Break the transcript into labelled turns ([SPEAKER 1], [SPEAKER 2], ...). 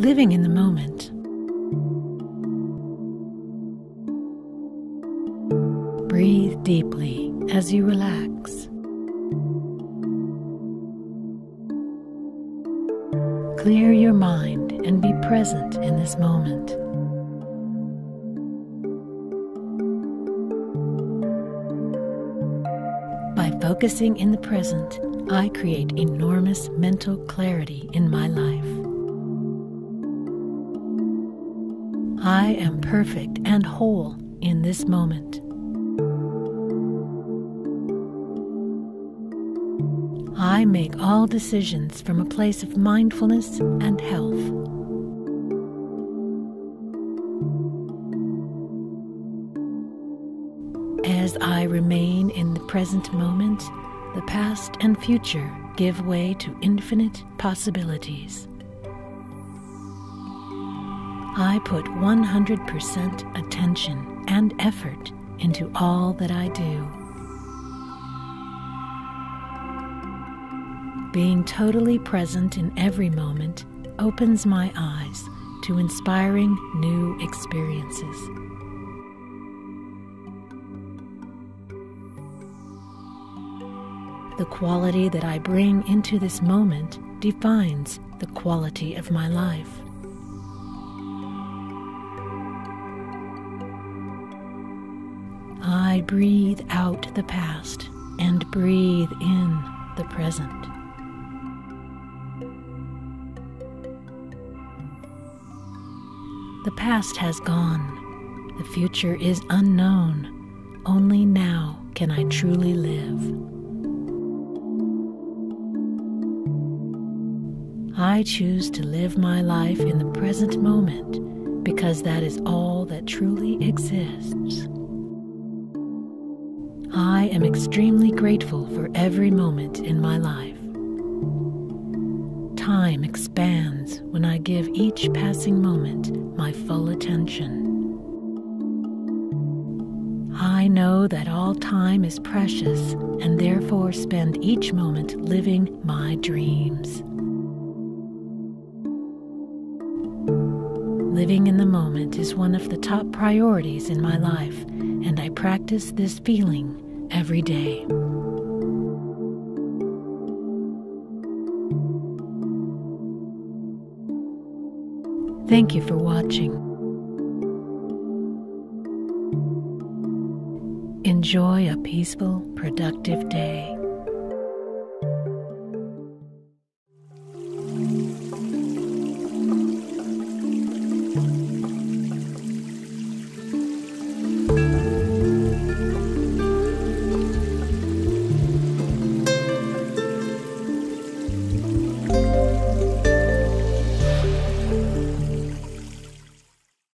[SPEAKER 1] living in the moment. Breathe deeply as you relax. Clear your mind and be present in this moment. By focusing in the present, I create enormous mental clarity in my life. I am perfect and whole in this moment. I make all decisions from a place of mindfulness and health. As I remain in the present moment, the past and future give way to infinite possibilities. I put 100% attention and effort into all that I do. Being totally present in every moment opens my eyes to inspiring new experiences. The quality that I bring into this moment defines the quality of my life. I breathe out the past and breathe in the present. The past has gone. The future is unknown. Only now can I truly live. I choose to live my life in the present moment because that is all that truly exists. I am extremely grateful for every moment in my life. Time expands when I give each passing moment my full attention. I know that all time is precious and therefore spend each moment living my dreams. Living in the moment is one of the top priorities in my life, and I practice this feeling every day. Thank you for watching. Enjoy a peaceful, productive day.